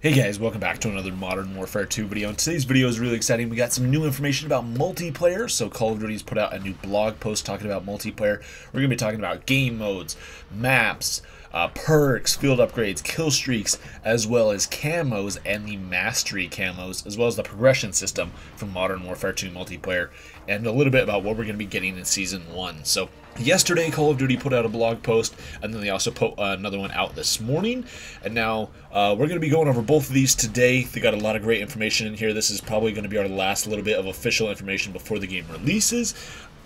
Hey guys, welcome back to another Modern Warfare 2 video. And today's video is really exciting. We got some new information about multiplayer. So Call of Duty's put out a new blog post talking about multiplayer. We're going to be talking about game modes, maps, uh, perks, field upgrades, kill streaks, as well as camos and the mastery camos, as well as the progression system from Modern Warfare 2 multiplayer, and a little bit about what we're going to be getting in Season 1. So yesterday Call of Duty put out a blog post, and then they also put uh, another one out this morning. And now uh, we're going to be going over both of these today. They got a lot of great information in here. This is probably going to be our last little bit of official information before the game releases.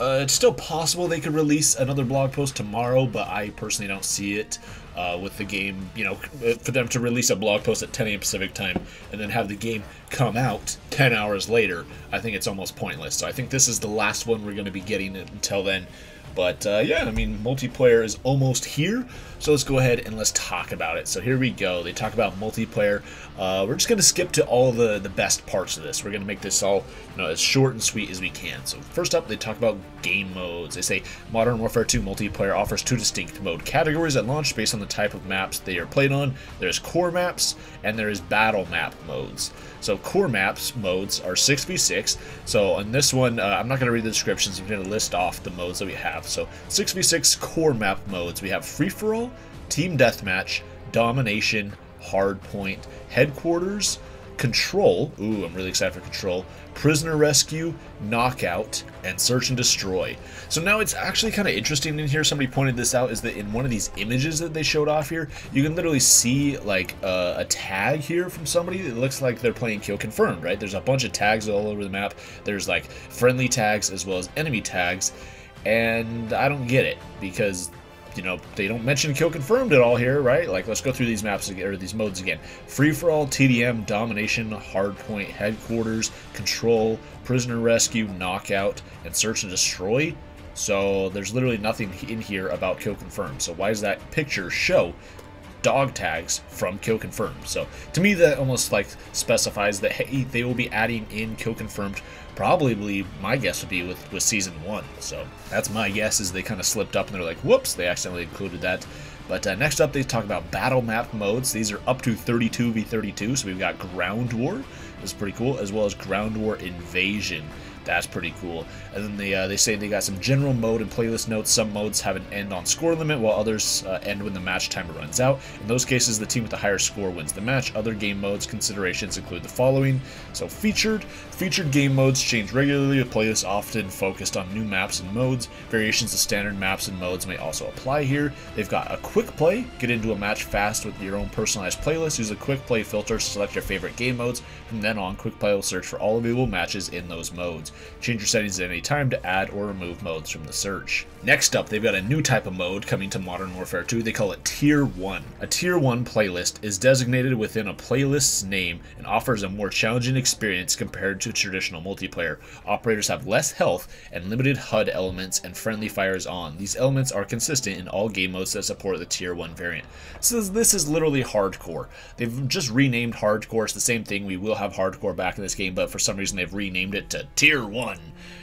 Uh, it's still possible they could release another blog post tomorrow, but I personally don't see it uh, with the game. You know, for them to release a blog post at 10 a.m. Pacific time and then have the game come out 10 hours later, I think it's almost pointless. So I think this is the last one we're going to be getting until then. But uh, yeah, I mean, multiplayer is almost here, so let's go ahead and let's talk about it. So here we go. They talk about multiplayer. Uh, we're just going to skip to all the, the best parts of this. We're going to make this all you know, as short and sweet as we can. So first up, they talk about game modes. They say Modern Warfare 2 multiplayer offers two distinct mode categories at launch based on the type of maps they are played on. There's core maps and there is battle map modes. So core maps modes are 6v6. So on this one, uh, I'm not going to read the descriptions. I'm going to list off the modes that we have. So 6v6 core map modes. We have free-for-all, team deathmatch, domination, hardpoint, headquarters, Control, ooh, I'm really excited for Control, Prisoner Rescue, Knockout, and Search and Destroy. So now it's actually kind of interesting in here, somebody pointed this out, is that in one of these images that they showed off here, you can literally see like uh, a tag here from somebody. It looks like they're playing Kill Confirmed, right? There's a bunch of tags all over the map. There's like friendly tags as well as enemy tags, and I don't get it because you know, they don't mention kill confirmed at all here, right? Like, let's go through these maps again, or these modes again. Free for all, TDM, domination, hardpoint, headquarters, control, prisoner rescue, knockout, and search and destroy. So there's literally nothing in here about kill confirmed. So why does that picture show dog tags from kill confirmed? So to me, that almost like specifies that hey, they will be adding in kill confirmed probably my guess would be with, with season one. So that's my guess is they kind of slipped up and they're like, whoops, they accidentally included that. But uh, next up, they talk about battle map modes. These are up to 32v32, so we've got Ground War, this is pretty cool, as well as Ground War Invasion. That's pretty cool. And then they, uh, they say they got some general mode and playlist notes. Some modes have an end on score limit, while others uh, end when the match timer runs out. In those cases, the team with the higher score wins the match. Other game modes considerations include the following. So featured. Featured game modes change regularly, with playlists often focused on new maps and modes. Variations of standard maps and modes may also apply here. They've got a quick play. Get into a match fast with your own personalized playlist. Use a quick play filter to select your favorite game modes. From then on, quick play will search for all available matches in those modes. Change your settings at any time to add or remove modes from the search. Next up, they've got a new type of mode coming to Modern Warfare 2. They call it Tier 1. A Tier 1 playlist is designated within a playlist's name and offers a more challenging experience compared to traditional multiplayer. Operators have less health and limited HUD elements and friendly fires on. These elements are consistent in all game modes that support the Tier 1 variant. So this is literally hardcore. They've just renamed hardcore. It's the same thing. We will have hardcore back in this game, but for some reason they've renamed it to Tier 1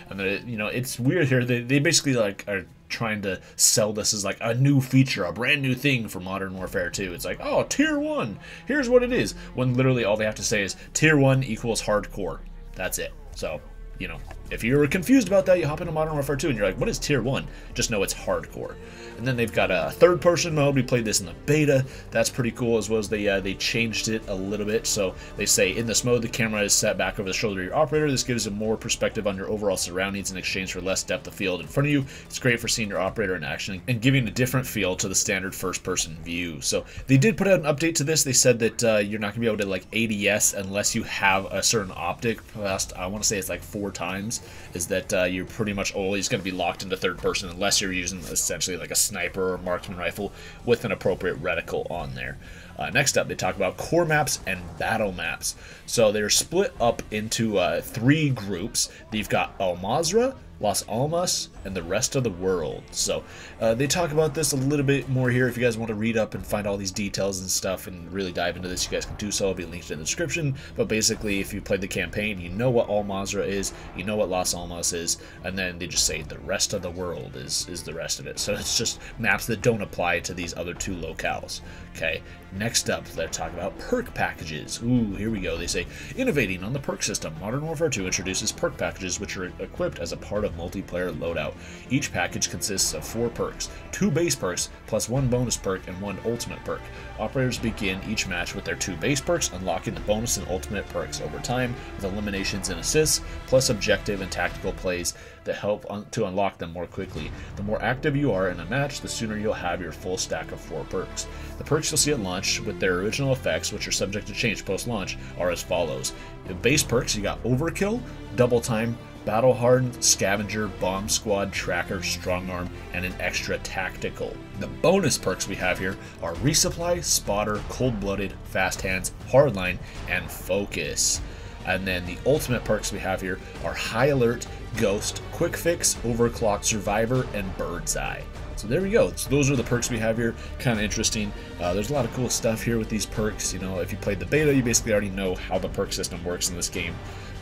and then you know it's weird here. They they basically like are trying to sell this as like a new feature, a brand new thing for Modern Warfare 2. It's like, oh, tier one, here's what it is. When literally all they have to say is tier one equals hardcore. That's it. So you know, if you're confused about that, you hop into Modern Warfare 2 and you're like, what is tier 1? Just know it's hardcore. And then they've got a third person mode. We played this in the beta. That's pretty cool, as well as they, uh, they changed it a little bit. So they say in this mode, the camera is set back over the shoulder of your operator. This gives a more perspective on your overall surroundings in exchange for less depth of field in front of you. It's great for seeing your operator in action and giving a different feel to the standard first person view. So they did put out an update to this. They said that uh, you're not going to be able to like ADS unless you have a certain optic. Last, I want to say it's like four times is that uh, you're pretty much always going to be locked into third person unless you're using essentially like a sniper or marksman rifle with an appropriate reticle on there. Uh, next up, they talk about core maps and battle maps. So they're split up into uh, three groups. You've got Al Mazrah, Las Almas, and the rest of the world. So uh, they talk about this a little bit more here. If you guys want to read up and find all these details and stuff and really dive into this, you guys can do so. I'll be linked in the description. But basically, if you played the campaign, you know what Al Mazrah is, you know what Las Almas is, and then they just say the rest of the world is, is the rest of it. So it's just maps that don't apply to these other two locales. Okay, next up, let's talk about perk packages. Ooh, here we go. They say, innovating on the perk system, Modern Warfare 2 introduces perk packages which are equipped as a part of multiplayer loadout. Each package consists of four perks, two base perks, plus one bonus perk and one ultimate perk. Operators begin each match with their two base perks, unlocking the bonus and ultimate perks over time with eliminations and assists, plus objective and tactical plays that help un to unlock them more quickly. The more active you are in a match, the sooner you'll have your full stack of four perks. The perks you'll see at launch, with their original effects, which are subject to change post-launch, are as follows. The base perks, you got Overkill, Double Time, Battle Hardened, Scavenger, Bomb Squad, Tracker, Strong Arm, and an extra tactical. The bonus perks we have here are Resupply, Spotter, Cold Blooded, Fast Hands, Hardline, and Focus. And then the ultimate perks we have here are High Alert, Ghost, Quick Fix, Overclock, Survivor, and Bird's Eye. So there we go. So those are the perks we have here. Kind of interesting. Uh, there's a lot of cool stuff here with these perks. You know, if you played the beta, you basically already know how the perk system works in this game.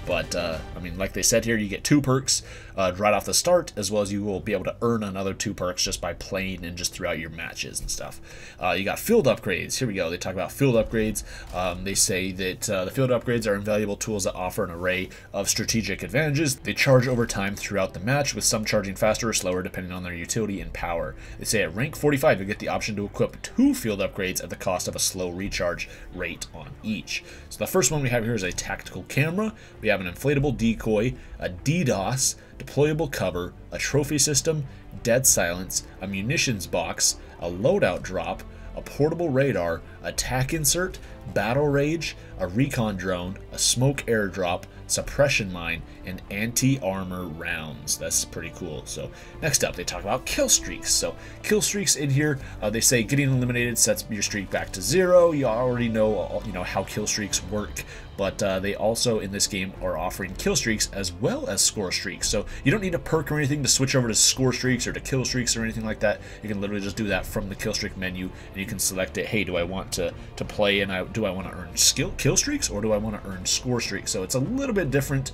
But, uh, I mean, like they said here, you get two perks uh, right off the start, as well as you will be able to earn another two perks just by playing and just throughout your matches and stuff. Uh, you got field upgrades. Here we go. They talk about field upgrades. Um, they say that uh, the field upgrades are invaluable tools that offer an array of strategic advantages. They charge over time throughout the match, with some charging faster or slower depending on their utility and power. They say at rank 45, you get the option to equip two field upgrades at the cost of a slow recharge rate on each. So the first one we have here is a tactical camera. We have have an inflatable decoy, a DDoS, deployable cover, a trophy system, dead silence, a munitions box, a loadout drop, a portable radar, a tac insert, battle rage, a recon drone, a smoke airdrop, suppression mine, and anti-armor rounds. That's pretty cool. So next up, they talk about kill streaks. So kill streaks in here, uh, they say getting eliminated sets your streak back to zero. You already know, you know how kill streaks work but uh, they also in this game are offering kill streaks as well as score streaks. So you don't need a perk or anything to switch over to score streaks or to kill streaks or anything like that. You can literally just do that from the kill streak menu, and you can select it. Hey, do I want to to play and I do I want to earn skill kill streaks or do I want to earn score streaks? So it's a little bit different,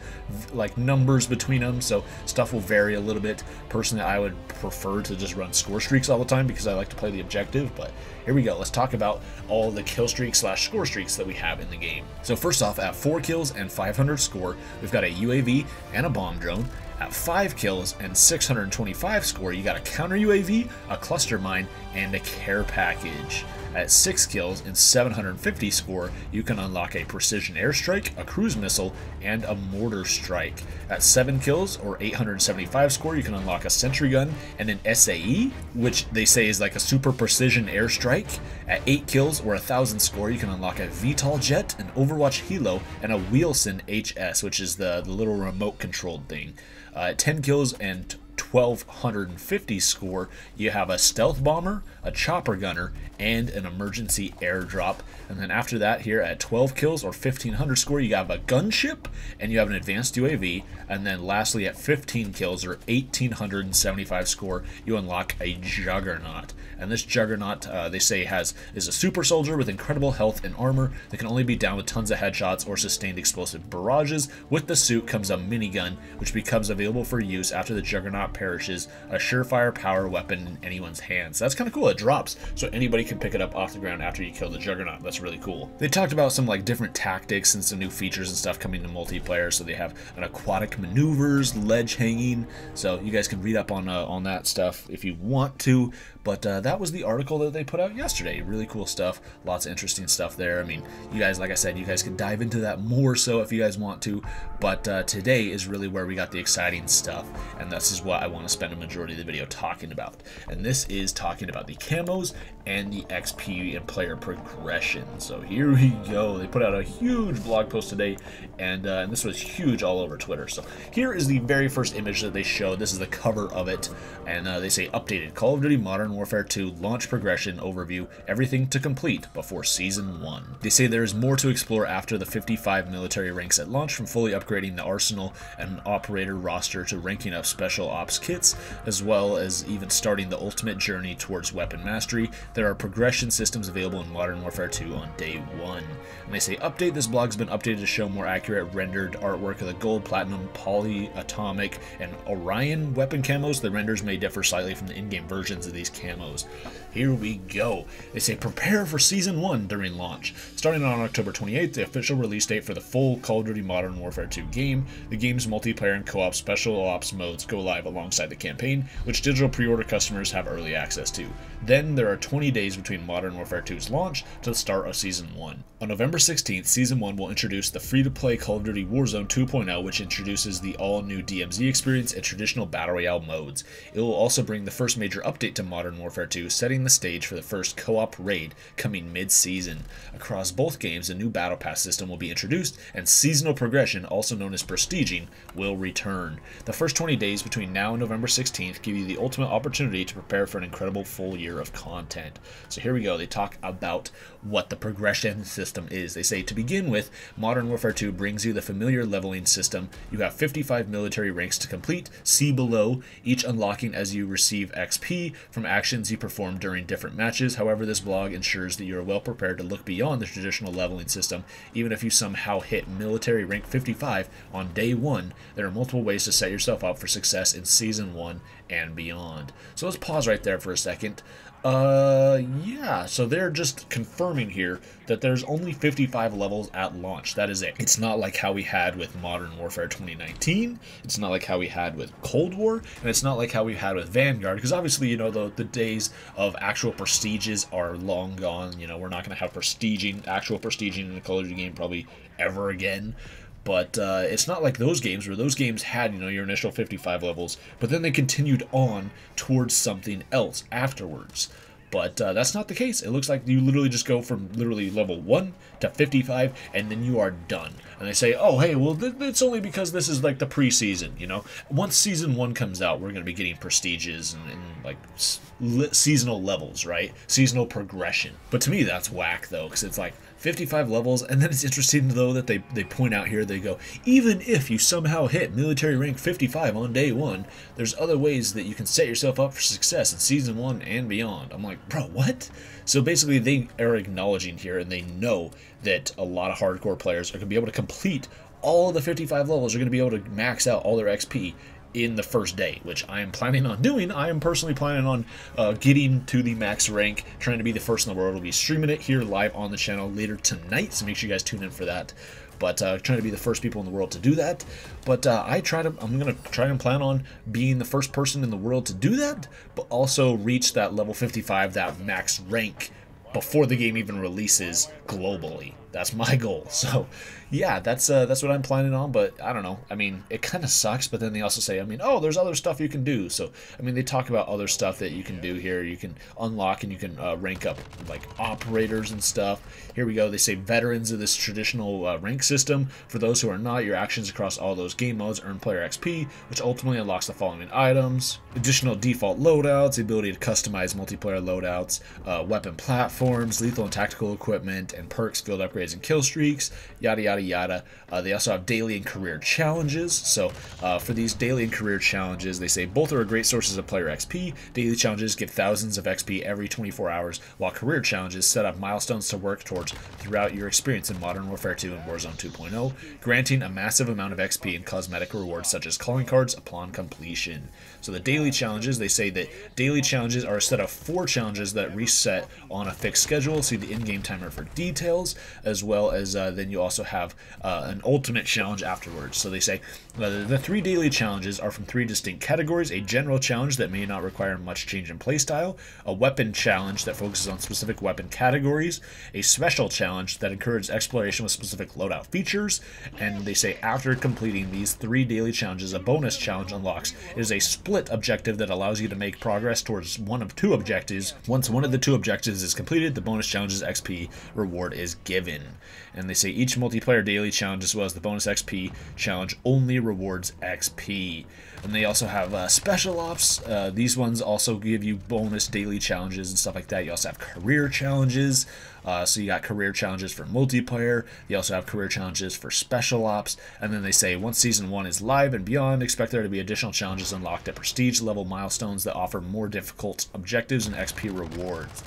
like numbers between them. So stuff will vary a little bit. Personally, I would prefer to just run score streaks all the time because I like to play the objective. But here we go. Let's talk about all the kill streaks slash score streaks that we have in the game. So first off, at 4 kills and 500 score, we've got a UAV and a bomb drone. At 5 kills and 625 score, you got a counter UAV, a cluster mine, and a care package. At 6 kills and 750 score, you can unlock a precision airstrike, a cruise missile, and a mortar strike. At 7 kills or 875 score, you can unlock a sentry gun and an SAE, which they say is like a super precision airstrike. At 8 kills or 1000 score, you can unlock a VTOL jet, an Overwatch Helo, and a Wheelson HS, which is the, the little remote controlled thing. Uh, at 10 kills and 1250 score, you have a stealth bomber, a chopper gunner, and an emergency airdrop. And then after that, here at 12 kills or 1500 score, you have a gunship and you have an advanced UAV. And then lastly, at 15 kills or 1875 score, you unlock a juggernaut. And this juggernaut, uh, they say, has is a super soldier with incredible health and armor that can only be down with tons of headshots or sustained explosive barrages. With the suit comes a minigun, which becomes available for use after the juggernaut perishes, a surefire power weapon in anyone's hands. That's kind of cool. It drops, so anybody can pick it up off the ground after you kill the juggernaut. That's really cool. They talked about some like different tactics and some new features and stuff coming to multiplayer. So they have an aquatic maneuvers, ledge hanging. So you guys can read up on uh, on that stuff if you want to. But uh, that was the article that they put out yesterday. Really cool stuff. Lots of interesting stuff there. I mean, you guys, like I said, you guys can dive into that more so if you guys want to. But uh, today is really where we got the exciting stuff. And this is what I want to spend a majority of the video talking about. And this is talking about the camos and the XP and player progression. So here we go. They put out a huge blog post today, and, uh, and this was huge all over Twitter. So here is the very first image that they showed. This is the cover of it, and uh, they say updated Call of Duty Modern Warfare 2 launch progression overview, everything to complete before Season 1. They say there is more to explore after the 55 military ranks at launch, from fully upgrading the arsenal and operator roster to ranking up special ops kits, as well as even starting the ultimate journey towards weapon mastery. There are progression systems available in Modern Warfare 2 on day 1. And they say update, this blog's been updated to show more accurate rendered artwork of the gold, platinum, poly, atomic, and Orion weapon camos. The renders may differ slightly from the in-game versions of these camos. Here we go. They say prepare for Season 1 during launch. Starting on October 28th, the official release date for the full Call of Duty Modern Warfare 2 game. The game's multiplayer and co-op special ops modes go live alongside the campaign, which digital pre-order customers have early access to. Then there are 20 days between Modern Warfare 2's launch to the start of Season 1. On November 16th, Season 1 will introduce the free-to-play Call of Duty Warzone 2.0, which introduces the all-new DMZ experience and traditional Battle Royale modes. It will also bring the first major update to Modern Warfare 2, setting the stage for the first co-op raid coming mid-season. Across both games, a new Battle Pass system will be introduced, and seasonal progression, also known as prestiging, will return. The first 20 days between now and November 16th give you the ultimate opportunity to prepare for an incredible full year of content. So here we go. They talk about what the progression system is. They say to begin with, Modern Warfare 2 brings you the familiar leveling system. You have 55 military ranks to complete, see below, each unlocking as you receive XP from actions you perform during different matches. However, this blog ensures that you are well prepared to look beyond the traditional leveling system. Even if you somehow hit military rank 55 on day 1, there are multiple ways to set yourself up for success in Season 1 and beyond. So let's pause right there for a second. Uh, yeah, so they're just confirming here that there's only 55 levels at launch. That is it. It's not like how we had with Modern Warfare 2019. It's not like how we had with Cold War, and it's not like how we had with Vanguard, because obviously, you know, the, the days of actual prestiges are long gone. You know, we're not going to have prestiging, actual prestiging in a Call of Duty game probably ever again. But uh, it's not like those games where those games had, you know, your initial 55 levels, but then they continued on towards something else afterwards. But uh, that's not the case. It looks like you literally just go from literally level 1 to 55, and then you are done. And they say, oh, hey, well, th it's only because this is like the preseason, you know? Once Season 1 comes out, we're going to be getting prestiges and, and like seasonal levels, right? Seasonal progression. But to me, that's whack, though, because it's like, 55 levels, and then it's interesting though that they, they point out here, they go, even if you somehow hit military rank 55 on day one, there's other ways that you can set yourself up for success in season one and beyond. I'm like, bro, what? So basically they are acknowledging here and they know that a lot of hardcore players are going to be able to complete all of the 55 levels, are going to be able to max out all their XP in the first day, which I am planning on doing. I am personally planning on uh, getting to the max rank, trying to be the first in the world. We'll be streaming it here live on the channel later tonight, so make sure you guys tune in for that. But uh, trying to be the first people in the world to do that. But uh, I try to, I'm gonna try and plan on being the first person in the world to do that, but also reach that level 55, that max rank before the game even releases globally. That's my goal. So, yeah, that's uh, that's what I'm planning on. But I don't know. I mean, it kind of sucks. But then they also say, I mean, oh, there's other stuff you can do. So, I mean, they talk about other stuff that you can do here. You can unlock and you can uh, rank up like operators and stuff. Here we go. They say veterans of this traditional uh, rank system. For those who are not, your actions across all those game modes earn player XP, which ultimately unlocks the following items: additional default loadouts, the ability to customize multiplayer loadouts, uh, weapon platforms, lethal and tactical equipment, and perks, field upgrades, and kill streaks. Yada yada yada. Uh, they also have daily and career challenges. So uh, for these daily and career challenges, they say both are great sources of player XP. Daily challenges give thousands of XP every 24 hours, while career challenges set up milestones to work towards throughout your experience in Modern Warfare 2 and Warzone 2.0, granting a massive amount of XP and cosmetic rewards such as calling cards upon completion. So the daily challenges, they say that daily challenges are a set of four challenges that reset on a fixed schedule. See the in-game timer for details, as well as uh, then you also have uh, an ultimate challenge afterwards. So they say uh, the three daily challenges are from three distinct categories: a general challenge that may not require much change in playstyle, a weapon challenge that focuses on specific weapon categories, a special challenge that encourages exploration with specific loadout features, and they say after completing these three daily challenges, a bonus challenge unlocks. It is a split split objective that allows you to make progress towards one of two objectives. Once one of the two objectives is completed, the bonus challenge's XP reward is given. And they say each multiplayer daily challenge, as well as the bonus XP challenge, only rewards XP. And they also have uh, special ops. Uh, these ones also give you bonus daily challenges and stuff like that. You also have career challenges. Uh, so you got career challenges for multiplayer. You also have career challenges for special ops. And then they say once season one is live and beyond, expect there to be additional challenges unlocked at prestige level milestones that offer more difficult objectives and XP rewards.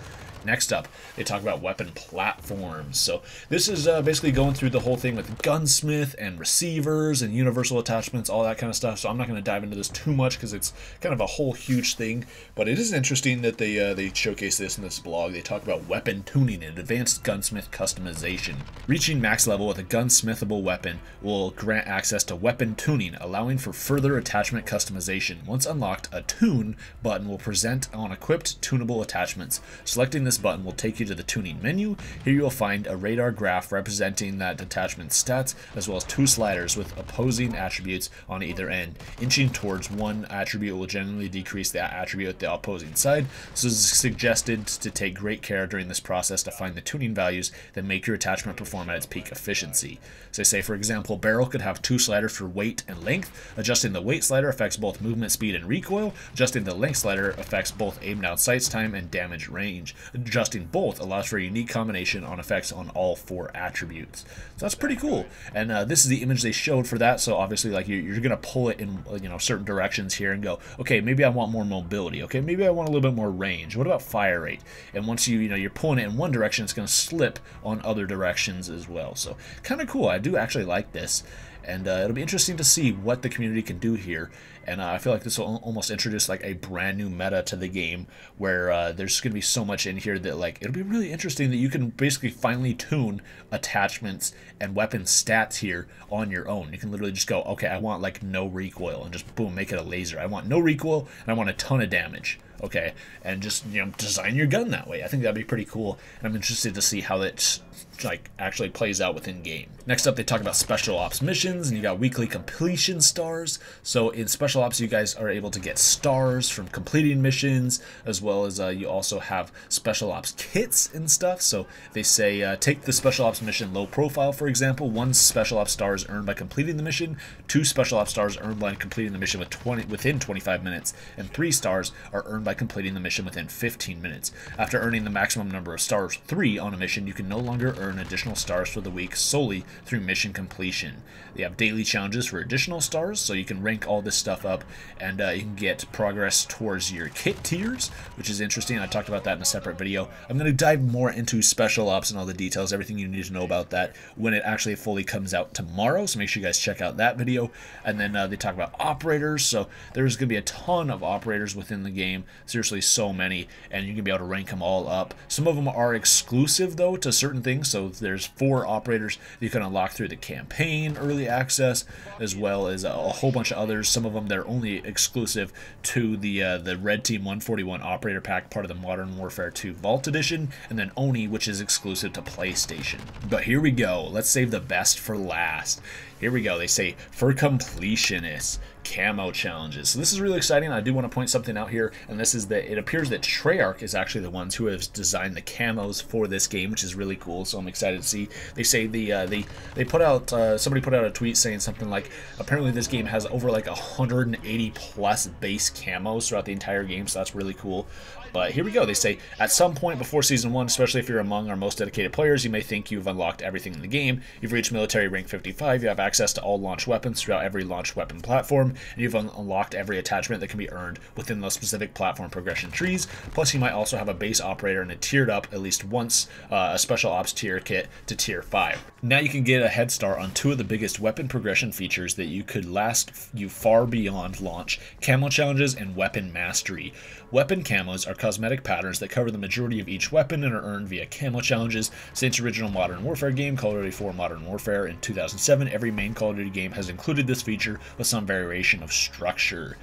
Next up, they talk about weapon platforms. So this is uh, basically going through the whole thing with gunsmith and receivers and universal attachments, all that kind of stuff. So I'm not going to dive into this too much because it's kind of a whole huge thing. But it is interesting that they uh, they showcase this in this blog. They talk about weapon tuning and advanced gunsmith customization. Reaching max level with a gunsmithable weapon will grant access to weapon tuning, allowing for further attachment customization. Once unlocked, a tune button will present on equipped tunable attachments. Selecting this this button will take you to the tuning menu. Here you will find a radar graph representing that detachment's stats, as well as two sliders with opposing attributes on either end. Inching towards one attribute will generally decrease that attribute at the opposing side, so it's suggested to take great care during this process to find the tuning values that make your attachment perform at its peak efficiency. So say, for example, barrel could have two sliders for weight and length. Adjusting the weight slider affects both movement speed and recoil. Adjusting the length slider affects both aim down sights time and damage range. Adjusting both allows for a unique combination on effects on all four attributes. So that's pretty cool. And uh, this is the image they showed for that. So obviously, like you're, you're gonna pull it in you know certain directions here and go, okay, maybe I want more mobility. Okay, maybe I want a little bit more range. What about fire rate? And once you you know you're pulling it in one direction, it's gonna slip on other directions as well. So kind of cool. I do actually like this and uh, it'll be interesting to see what the community can do here. And uh, I feel like this will almost introduce like a brand new meta to the game, where uh, there's going to be so much in here that like it'll be really interesting that you can basically finely tune attachments and weapon stats here on your own. You can literally just go, okay, I want like no recoil, and just boom, make it a laser. I want no recoil, and I want a ton of damage okay and just you know design your gun that way. I think that'd be pretty cool. And i'm interested to see how that like actually plays out within game. Next up they talk about special ops missions and you got weekly completion stars. So in special ops you guys are able to get stars from completing missions as well as uh, you also have special ops kits and stuff. So they say uh, take the special ops mission low profile for example. One special ops star is earned by completing the mission. Two special ops stars earned by completing the mission with 20 within 25 minutes. And three stars are earned by completing the mission within 15 minutes. After earning the maximum number of stars, 3 on a mission, you can no longer earn additional stars for the week solely through mission completion. They have daily challenges for additional stars, so you can rank all this stuff up and uh, you can get progress towards your kit tiers, which is interesting. I talked about that in a separate video. I'm going to dive more into special ops and all the details, everything you need to know about that when it actually fully comes out tomorrow, so make sure you guys check out that video. And then uh, they talk about operators, so there's going to be a ton of operators within the game seriously so many, and you can be able to rank them all up. Some of them are exclusive, though, to certain things, so there's four operators you can unlock through the campaign early access, as well as a, whole bunch of others. Some of them, they're only exclusive to the, uh, the Red Team 141 Operator Pack, part of the Modern Warfare 2 Vault Edition, and then Oni, which is exclusive to PlayStation. But here we go. Let's save the best for last. Here we go. They say, for completionists, camo challenges. So this is really exciting. I do want to point something out here, and this is that it appears that Treyarch is actually the ones who have designed the camos for this game, which is really cool. So I'm excited to see. They say the uh, they they put out uh, somebody put out a tweet saying something like apparently this game has over like 180 plus base camos throughout the entire game, so that's really cool. But here we go. They say, at some point before Season 1, especially if you're among our most dedicated players, you may think you've unlocked everything in the game. You've reached military rank 55, you have access to all launch weapons throughout every launch weapon platform, and you've un unlocked every attachment that can be earned within those specific platform progression trees. Plus, you might also have a base operator and a tiered up at least once uh, a special ops tier kit to tier 5. Now you can get a head start on two of the biggest weapon progression features that you could last you far beyond launch, camo challenges and weapon mastery. Weapon camos are cosmetic patterns that cover the majority of each weapon and are earned via camo challenges. Since original Modern Warfare game, Call of Duty 4 Modern Warfare in 2007, every main Call of Duty game has included this feature with some variation of structure.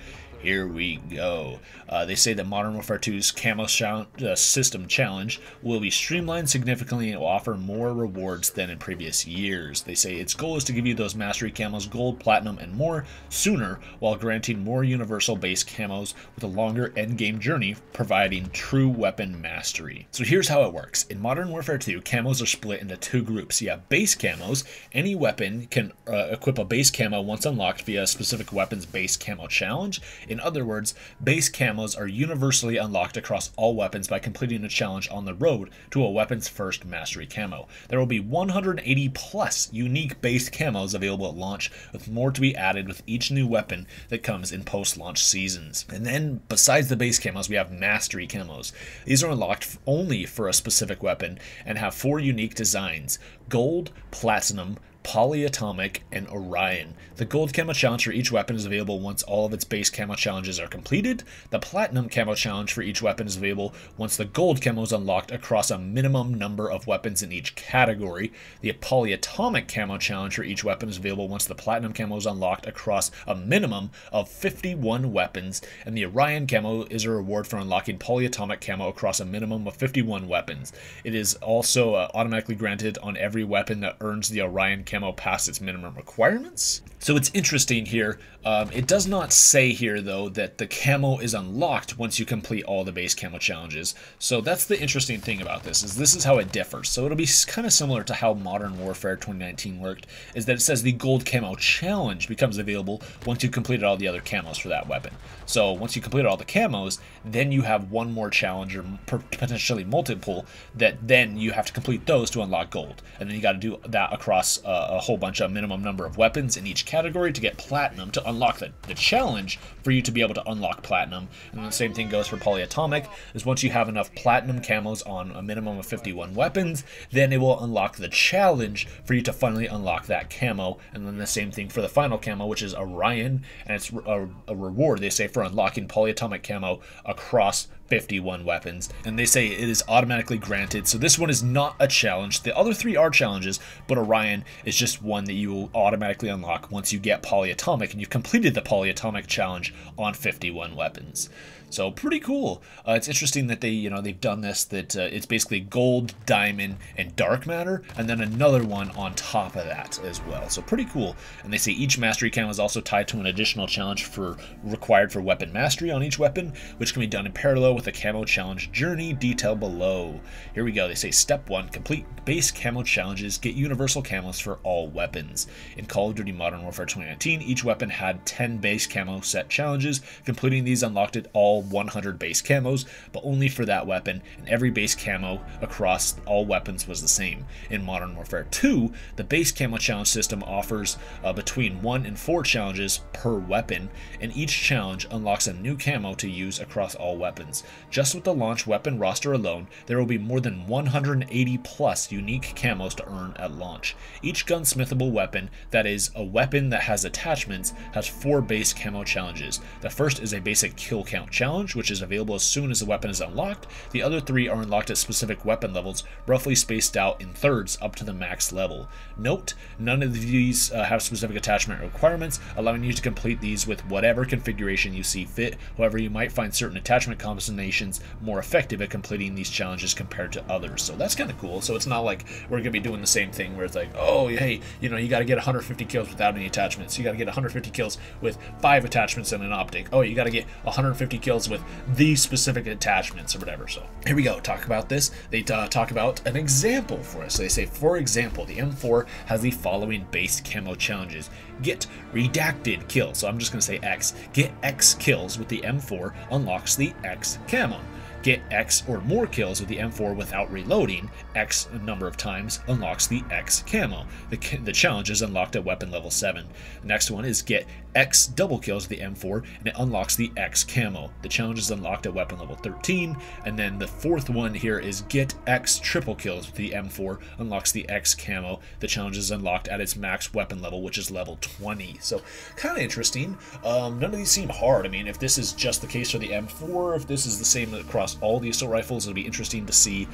Here we go. Uh, they say that Modern Warfare 2's Camo uh, System Challenge will be streamlined significantly and will offer more rewards than in previous years. They say its goal is to give you those Mastery Camos, Gold, Platinum, and more sooner while granting more universal base camos with a longer endgame journey, providing true weapon mastery. So here's how it works. In Modern Warfare 2, camos are split into two groups. You have base camos. Any weapon can uh, equip a base camo once unlocked via a specific weapon's base camo challenge. In other words, base camos are universally unlocked across all weapons by completing a challenge on the road to a weapon's first mastery camo. There will be 180 plus unique base camos available at launch, with more to be added with each new weapon that comes in post-launch seasons. And then, besides the base camos, we have mastery camos. These are unlocked only for a specific weapon and have four unique designs, gold, platinum, Polyatomic, and Orion. The gold camo challenge for each weapon is available once all of its base camo challenges are completed. The platinum camo challenge for each weapon is available once the gold camo is unlocked across a minimum number of weapons in each category. The polyatomic camo challenge for each weapon is available once the platinum camo is unlocked across a minimum of 51 weapons. And the Orion camo is a reward for unlocking polyatomic camo across a minimum of 51 weapons. It is also uh, automatically granted on every weapon that earns the Orion camo past its minimum requirements. So it's interesting here. Um, it does not say here, though, that the camo is unlocked once you complete all the base camo challenges. So that's the interesting thing about this, is this is how it differs. So it'll be kind of similar to how Modern Warfare 2019 worked, is that it says the gold camo challenge becomes available once you've completed all the other camos for that weapon. So once you completed all the camos, then you have one more challenge, or potentially multiple, that then you have to complete those to unlock gold. And then you got to do that across uh, a whole bunch of minimum number of weapons in each category to get platinum to unlock the, the challenge for you to be able to unlock platinum. And the same thing goes for polyatomic, is once you have enough platinum camos on a minimum of 51 weapons, then it will unlock the challenge for you to finally unlock that camo. And then the same thing for the final camo, which is Orion, and it's a, a reward, they say, for unlocking polyatomic camo across 51 weapons, and they say it is automatically granted. So this one is not a challenge. The other three are challenges, but Orion is just one that you will automatically unlock once you get polyatomic and you've completed the polyatomic challenge on 51 weapons. So pretty cool. Uh, it's interesting that they, you know, they've done this. That uh, it's basically gold, diamond, and dark matter, and then another one on top of that as well. So pretty cool. And they say each mastery camo is also tied to an additional challenge for required for weapon mastery on each weapon, which can be done in parallel with the camo challenge journey detail below. Here we go. They say step one: complete base camo challenges. Get universal camos for all weapons. In Call of Duty Modern Warfare 2019, each weapon had 10 base camo set challenges. Completing these unlocked it all 100 base camos, but only for that weapon, and every base camo across all weapons was the same. In Modern Warfare 2, the base camo challenge system offers uh, between 1 and 4 challenges per weapon, and each challenge unlocks a new camo to use across all weapons. Just with the launch weapon roster alone, there will be more than 180 plus unique camos to earn at launch. Each gunsmithable weapon, that is, a weapon that has attachments, has 4 base camo challenges. The first is a basic kill count challenge which is available as soon as the weapon is unlocked. The other three are unlocked at specific weapon levels, roughly spaced out in thirds up to the max level. Note, none of these uh, have specific attachment requirements, allowing you to complete these with whatever configuration you see fit. However, you might find certain attachment combinations more effective at completing these challenges compared to others. So that's kind of cool. So it's not like we're going to be doing the same thing where it's like, oh, hey, you know, you got to get 150 kills without any attachments. You got to get 150 kills with five attachments and an optic. Oh, you got to get 150 kills with these specific attachments or whatever. So here we go. Talk about this. They uh, talk about an example for us. So they say, for example, the M4 has the following base camo challenges. Get redacted kills. So I'm just going to say X. Get X kills with the M4 unlocks the X camo get X or more kills with the M4 without reloading, X number of times unlocks the X camo. The, the challenge is unlocked at weapon level 7. The next one is get X double kills with the M4 and it unlocks the X camo. The challenge is unlocked at weapon level 13. And then the fourth one here is get X triple kills with the M4, unlocks the X camo. The challenge is unlocked at its max weapon level, which is level 20. So kind of interesting. Um, none of these seem hard. I mean, if this is just the case for the M4, if this is the same across all the assault rifles. It'll be interesting to see.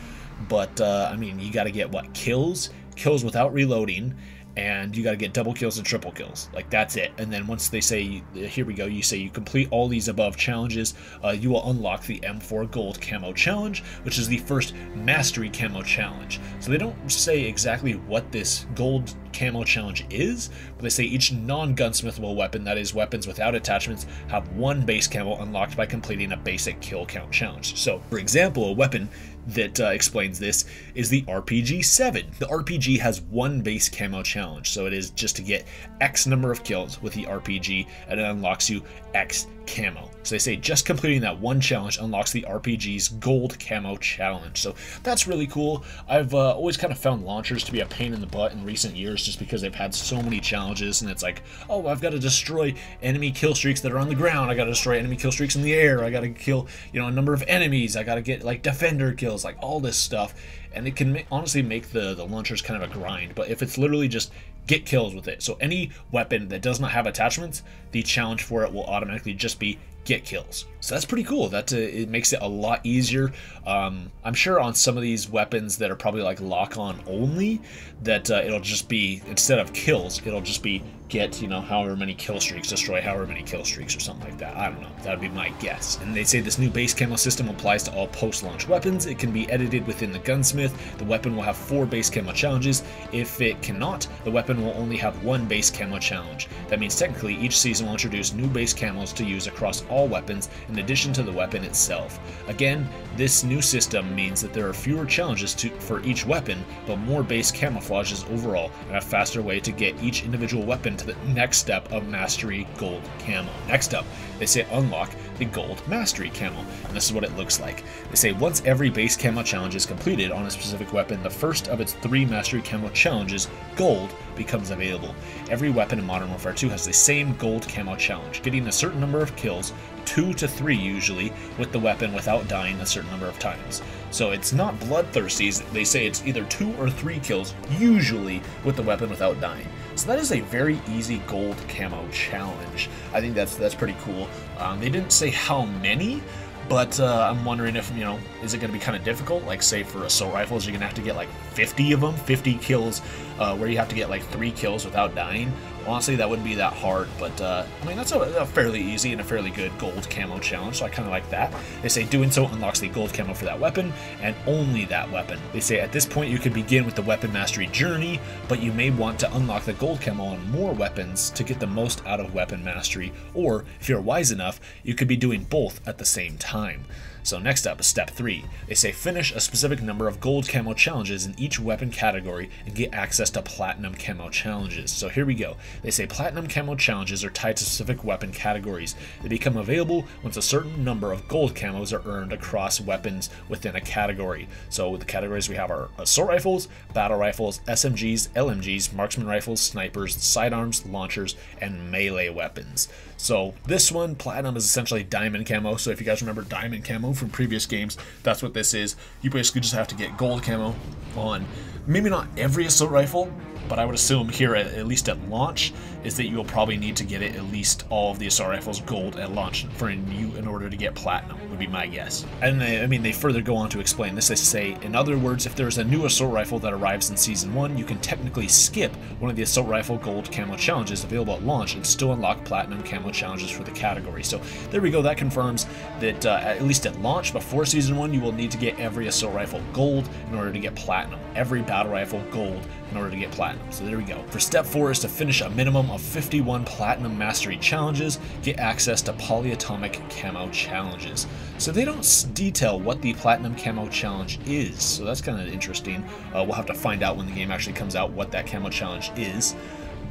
But, uh, I mean, you got to get, what, kills? Kills without reloading, and you got to get double kills and triple kills. Like that's it. And then once they say, here we go, you say you complete all these above challenges, uh, you will unlock the M4 Gold Camo Challenge, which is the first Mastery Camo Challenge. So they don't say exactly what this Gold Camo Challenge is, but they say each non-gunsmithable weapon, that is weapons without attachments, have one base camo unlocked by completing a basic kill count challenge. So, for example, a weapon that uh, explains this is the RPG 7. The RPG has one base camo challenge, so it is just to get X number of kills with the RPG, and it unlocks you X camo. So they say just completing that one challenge unlocks the RPG's gold camo challenge. So that's really cool. I've uh, always kind of found launchers to be a pain in the butt in recent years just because they've had so many challenges and it's like, oh, I've got to destroy enemy kill streaks that are on the ground. I got to destroy enemy kill streaks in the air. I got to kill, you know, a number of enemies. I got to get like defender kills, like all this stuff. And it can honestly make the, the launchers kind of a grind. But if it's literally just get kills with it. So any weapon that does not have attachments, the challenge for it will automatically just be get kills. So that's pretty cool. That uh, it makes it a lot easier. Um, I'm sure on some of these weapons that are probably like lock on only, that uh, it'll just be instead of kills, it'll just be get, you know, however many kill streaks, destroy however many kill streaks or something like that. I don't know. That would be my guess. And they say this new base camo system applies to all post-launch weapons. It can be edited within the gunsmith. The weapon will have four base camo challenges. If it cannot, the weapon will only have one base camo challenge. That means technically each season will introduce new base camos to use across all weapons in addition to the weapon itself. Again, this new system means that there are fewer challenges to, for each weapon, but more base camouflages overall, and a faster way to get each individual weapon to the next step of Mastery Gold Camo. Next up, they say unlock the Gold Mastery Camo, and this is what it looks like. They say once every base camo challenge is completed on a specific weapon, the first of its three Mastery Camo challenges, Gold, becomes available. Every weapon in Modern Warfare 2 has the same Gold Camo challenge, getting a certain number of kills, two to three usually, with the weapon without dying a certain number of times. So it's not bloodthirsty, they say it's either two or three kills, usually with the weapon without dying. So that is a very easy gold camo challenge. I think that's that's pretty cool. Um, they didn't say how many, but uh, I'm wondering if, you know, is it going to be kind of difficult? Like, say, for assault rifles, you're going to have to get like 50 of them, 50 kills, uh, where you have to get like three kills without dying. Honestly, that wouldn't be that hard, but uh, I mean, that's a, a, fairly easy and a fairly good gold camo challenge, so I kind of like that. They say doing so unlocks the gold camo for that weapon, and only that weapon. They say at this point you could begin with the weapon mastery journey, but you may want to unlock the gold camo on more weapons to get the most out of weapon mastery, or if you're wise enough, you could be doing both at the same time. So next up is step 3. They say finish a specific number of gold camo challenges in each weapon category and get access to platinum camo challenges. So here we go. They say platinum camo challenges are tied to specific weapon categories. They become available once a certain number of gold camos are earned across weapons within a category. So the categories we have are assault rifles, battle rifles, SMGs, LMGs, marksman rifles, snipers, sidearms, launchers, and melee weapons. So this one, platinum is essentially diamond camo. So if you guys remember diamond camo from previous games, that's what this is. You basically just have to get gold camo on maybe not every assault rifle, but I would assume here, at, at, least at launch, is that you'll probably need to get it at least all of the assault rifles gold at launch for you in order to get platinum, would be my guess. And they, I mean, they further go on to explain this. They say, in other words, if there's a new assault rifle that arrives in Season 1, you can technically skip one of the assault rifle gold camo challenges available at launch and still unlock platinum camo challenges for the category. So there we go, that confirms that uh, at least at launch, before Season 1, you will need to get every assault rifle gold in order to get platinum. Every battle rifle gold in order to get platinum. So there we go. For step four is to finish a minimum of 51 platinum mastery challenges, get access to polyatomic camo challenges. So they don't detail what the platinum camo challenge is, so that's kind of interesting. Uh, we'll have to find out when the game actually comes out what that camo challenge is.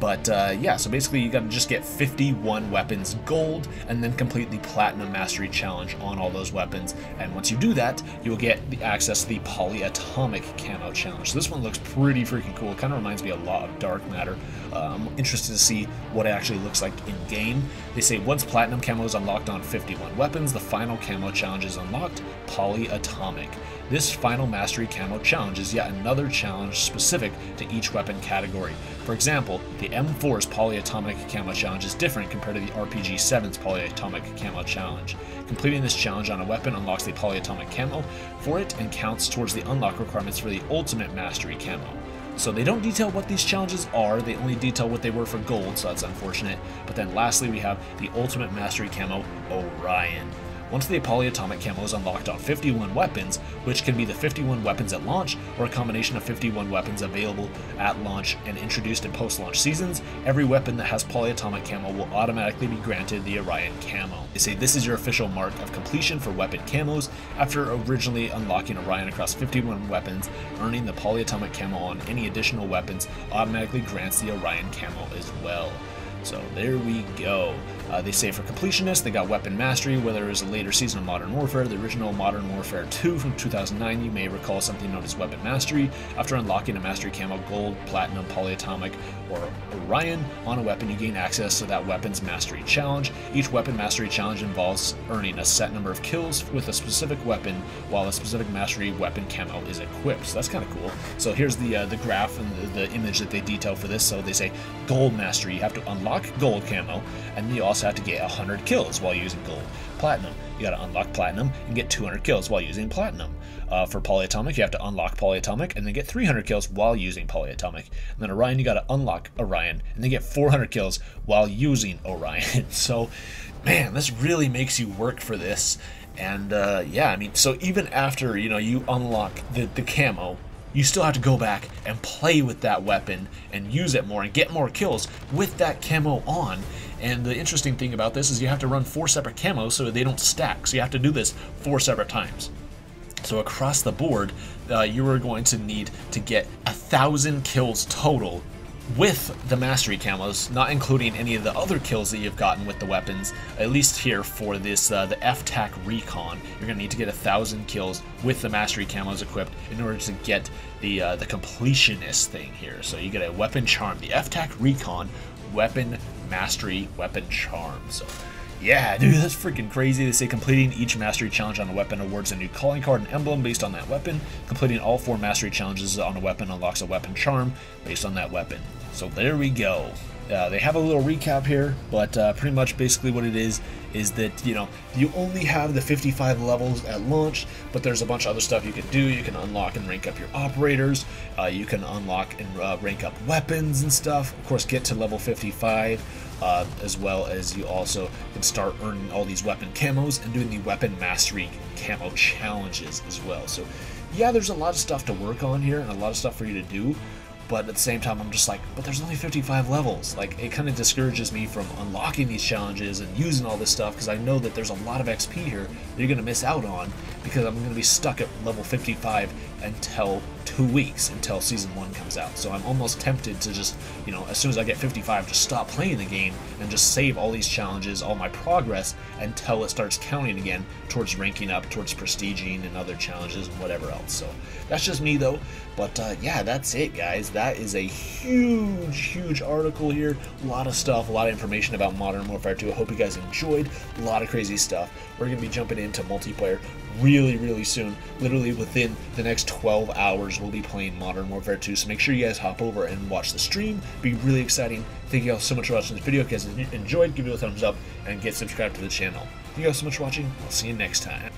But uh, yeah, so basically you gotta just get 51 weapons gold and then complete the Platinum Mastery Challenge on all those weapons. And once you do that, you will get the access to the Polyatomic Camo Challenge. So this one looks pretty freaking cool. It kind of reminds me a lot of Dark Matter. Uh, I'm interested to see what it actually looks like in game. They say once Platinum Camo is unlocked on 51 weapons, the final Camo Challenge is unlocked, Polyatomic. This final Mastery Camo Challenge is yet another challenge specific to each weapon category. For example, the M4's Polyatomic Camo Challenge is different compared to the RPG-7's Polyatomic Camo Challenge. Completing this challenge on a weapon unlocks the Polyatomic Camo for it and counts towards the unlock requirements for the Ultimate Mastery Camo. So they don't detail what these challenges are, they only detail what they were for gold, so that's unfortunate. But then lastly, we have the Ultimate Mastery Camo, Orion. Once the polyatomic camo is unlocked on 51 weapons, which can be the 51 weapons at launch or a combination of 51 weapons available at launch and introduced in post-launch seasons, every weapon that has polyatomic camo will automatically be granted the Orion camo. They say this is your official mark of completion for weapon camos after originally unlocking Orion across 51 weapons, earning the polyatomic camo on any additional weapons automatically grants the Orion camo as well. So there we go. Uh, they say for completionists, they got Weapon Mastery, whether it was a later season of Modern Warfare, the original Modern Warfare 2 from 2009, you may recall something known as Weapon Mastery. After unlocking a Mastery Camo Gold, Platinum, Polyatomic, or Orion on a weapon, you gain access to that weapon's Mastery Challenge. Each Weapon Mastery Challenge involves earning a set number of kills with a specific weapon, while a specific Mastery weapon camo is equipped. So that's kind of cool. So here's the uh, the graph and the, the image that they detail for this. So they say Gold Mastery, you have to unlock Gold camo, and you also also have to get 100 kills while using gold. Platinum, you gotta unlock platinum and get 200 kills while using platinum. Uh, for polyatomic, you have to unlock polyatomic and then get 300 kills while using polyatomic. And then Orion, you gotta unlock Orion and then get 400 kills while using Orion. so, man, this really makes you work for this. And uh, yeah, I mean, so even after you know you unlock the the camo, you still have to go back and play with that weapon and use it more and get more kills with that camo on. And the interesting thing about this is you have to run four separate camos so they don't stack. So you have to do this four separate times. So across the board, uh, you are going to need to get a thousand kills total with the mastery camos, not including any of the other kills that you've gotten with the weapons, at least here for this, uh, the FTAC Recon, you're going to need to get a thousand kills with the mastery camos equipped in order to get the uh, the completionist thing here. So you get a weapon charm, the FTAC Recon weapon mastery weapon charm. So yeah, dude, that's freaking crazy. They say completing each mastery challenge on a weapon awards a new calling card and emblem based on that weapon. Completing all four mastery challenges on a weapon unlocks a weapon charm based on that weapon. So there we go. Uh, they have a little recap here, but uh, pretty much basically what it is is that you know you only have the 55 levels at launch, but there's a bunch of other stuff you can do. You can unlock and rank up your operators. Uh, you can unlock and uh, rank up weapons and stuff. Of course, get to level 55. Uh, as well as you also can start earning all these weapon camos and doing the weapon mastery camo challenges as well. So, yeah, there's a lot of stuff to work on here and a lot of stuff for you to do but at the same time i'm just like but there's only 55 levels. Like it kind of discourages me from unlocking these challenges and using all this stuff because i know that there's a lot of xp here that you're going to miss out on because i'm going to be stuck at level 55 until two weeks until season one comes out. So I'm almost tempted to just, you know, as soon as I get 55, just stop playing the game and just save all these challenges, all my progress until it starts counting again towards ranking up, towards prestiging and other challenges and whatever else. So that's just me though. But uh, yeah, that's it, guys. That is a huge, huge article here. A lot of stuff, a lot of information about Modern Warfare 2. I hope you guys enjoyed. A lot of crazy stuff. We're going to be jumping into multiplayer really, really soon. Literally within the next 12 hours, we'll be playing Modern Warfare 2. So make sure you guys hop over and watch the stream. It'll be really exciting. Thank you all so much for watching this video. If you guys enjoyed, give it a thumbs up and get subscribed to the channel. Thank you guys so much for watching. I'll see you next time.